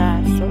just